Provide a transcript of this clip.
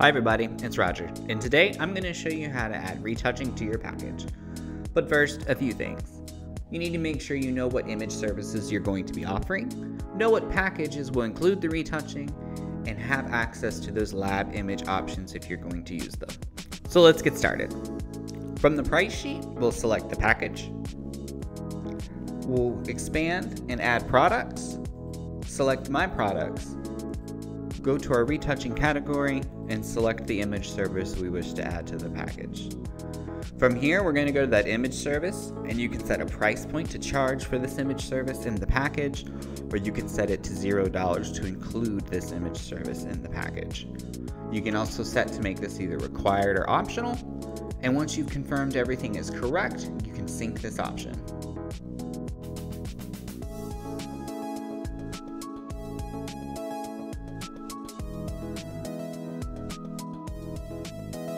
Hi everybody, it's Roger, and today I'm going to show you how to add retouching to your package. But first, a few things. You need to make sure you know what image services you're going to be offering, know what packages will include the retouching, and have access to those lab image options if you're going to use them. So let's get started. From the price sheet, we'll select the package. We'll expand and add products, select my products, go to our retouching category and select the image service we wish to add to the package. From here, we're going to go to that image service and you can set a price point to charge for this image service in the package, or you can set it to $0 to include this image service in the package. You can also set to make this either required or optional, and once you've confirmed everything is correct, you can sync this option. Bye.